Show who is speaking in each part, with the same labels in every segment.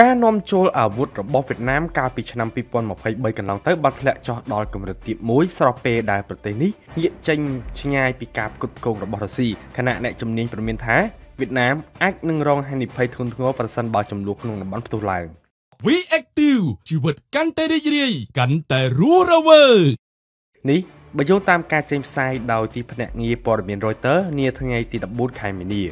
Speaker 1: ការនាំចូលអាវុធរបស់វៀតណាមកាលពីឆ្នាំ2023កន្លងទៅបានធ្លាក់ចុះដល់កម្រិតទាបមួយស្របពេលដែលប្រទេសនេះងាកចេញឆ្ងាយពីការផ្គត់ផ្គង់របស់រុស្ស៊ីខណៈអ្នកជំនាញព្រមានថាវៀតណាមអាចនឹងរងហានិភ័យធ្ងន់ធ្ងរប្រសិនបើចំនួនក្នុងតំបន់ផ្ទុះឡើង
Speaker 2: We Active ជីវិតកាន់តែរីករាយកាន់តែរស់រវើក
Speaker 1: នេះបើយោងតាមការចេញផ្សាយដោយទីភ្នាក់ងារព័ត៌មាន Reuters នាថ្ងៃទី14ខែមីនា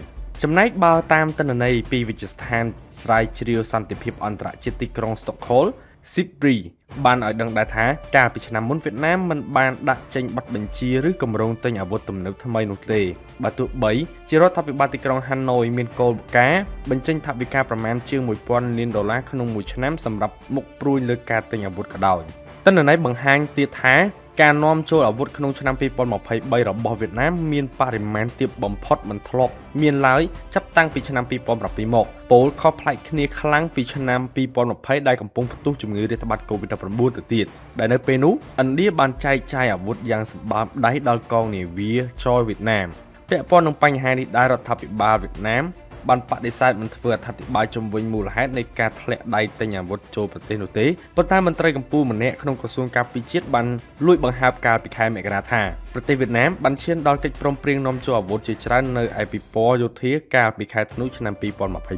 Speaker 1: ចំណែកបើតាមទិន្នន័យពីវិទ្យាស្ថានស្រាវជ្រាវសន្តិភាពអន្តរជាតិទីក្រុង Stockholm SIPRI បានឲ្យដឹងដែរថាកាលពីឆ្នាំមុនវៀតណាមមិនបានដាក់ចេញប័ណ្ណបញ្ជាឬគម្រោងទិញអាវុធទំនើបថ្មីនោះទេបើទោះបីជារដ្ឋាភិបាលទីក្រុងហាណូយមានគោលការណ៍បញ្ចេញថវិកាប្រមាណជាង1000លានដុល្លារក្នុងមួយឆ្នាំសម្រាប់មុខព្រួយលើការទិញអាវុធក៏ដោយទិន្នន័យបង្ហាញទៀតថា ការនាំចូលអាវុធក្នុងឆ្នាំ2023របស់វៀតណាមមានបរិមាណទាបបំផុតមិនធ្លាប់មានឡើយចាប់តាំងពីឆ្នាំ2007មកពលខុសប្លែកគ្នាខ្លាំងពីឆ្នាំ2020ដែលកំពុងផ្ទុះជំងឺរាតត្បាត COVID-19 ទៅទៀតដែលនៅពេលនោះឥណ្ឌាបានចែកចាយអាវុធយ៉ាងសម្បើមដៃដល់កងនាវាចយវៀតណាមពាក់ព័ន្ធនឹងបញ្ហានេះដែររដ្ឋាភិបាលវៀតណាម បានបដិសេធមិនធ្វើអត្ថាធិប្បាយជំវិញមូលហេតុនៃការធ្លាក់ដៃទិញអាវុធចូលប្រទេសនោះទេប៉ុន្តែមន្ត្រីកម្ពុជាម្នាក់ក្នុងក្រសួងការពារជាតិបានលួចបង្ហើបកាលពីខែមករាថាប្រទេសវៀតណាមបានឈានដល់កិច្ចព្រមព្រៀងនាំចូលអាវុធជាច្រើននៅឯពិព័រណ៍យោធាកាលពីខែធ្នូឆ្នាំ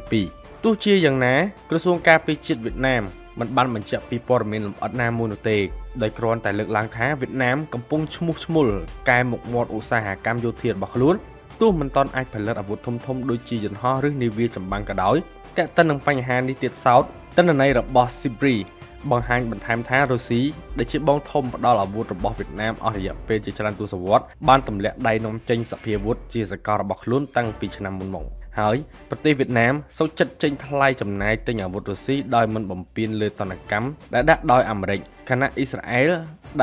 Speaker 1: 2022ទោះជាយ៉ាងណាក្រសួងការពារជាតិវៀតណាមមិនបានបញ្ជាក់ពីព័ត៌មានលម្អិតណាមួយនោះទេដោយគ្រាន់តែលើកឡើងថាវៀតណាមកំពុងឈ្មោះឈ្មុលកែមុខមាត់ឧស្សាហកម្មយោធារបស់ខ្លួន ទោះមិនទាន់អាចផលិតអាវុធធំធំដូចជាយន្តហោះឬនាវាចម្បាំងក៏ដោយតែកតិននឹងបញ្ហានេះទៀតសោតតនន័យរបស់ Sibri បង្ហាញបន្ថែមថារុស្ស៊ីដែលជាបងធំផ្ដល់អាវុធរបស់វៀតណាមអស់រយៈពេលជាច្រើនទសវត្សរ៍បានទម្លាក់ដៃនាំចេញសភាវុធជាសកលរបស់ខ្លួនតាំងពីឆ្នាំមុនមកហើយប្រទេសវៀតណាមសូចិត្តចេញថ្លៃចំណាយទិញអាវុធរុស្ស៊ីដោយមិនបំពេញលើតនកម្មដែលដាក់ដោយអាមេរិកខណៈអ៊ីស្រាអែល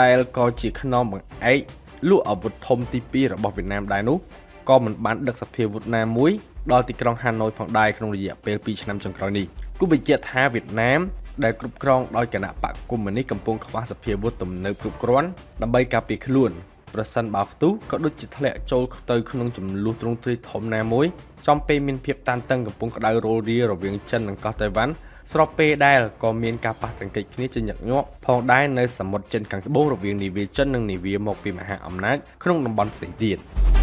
Speaker 1: ដែលក៏ជាខ្នងបង្អែកលក់អាវុធធំទី2របស់វៀតណាមដែរនោះ ក៏មិនបានដឹកសភាវុធណាមួយដល់ទីក្រុងហាណូយផងដែរក្នុងរយៈពេល2ឆ្នាំចុងក្រោយនេះគូបញ្ជាក់ថាវៀតណាមដែលគ្រប់គ្រងដោយគណៈបកកុម្មុយនីសកំពុងខ្វះសភាវុធទំនើបគ្រប់គ្រាន់ដើម្បីការពារខ្លួនប្រសិនបើផ្ទុះក៏ដូចជាធ្លាក់ចូលទៅក្នុងចំនួនទ្រង់ទ្រាយធំណាមួយចំពេលមានភាពតានតឹងកំពុងក្តៅរលរារវាងចិននិងកោះតៃវ៉ាន់ស្របពេលដែលក៏មានការប៉ះទង្គិចគ្នាជាញឹកញាប់ផងដែរនៅសមុទ្រចិនខាងត្បូងរវាងនាវាចិននិងនាវាមកពីមហាអំណាចក្នុងតំបន់ផ្សេងទៀត។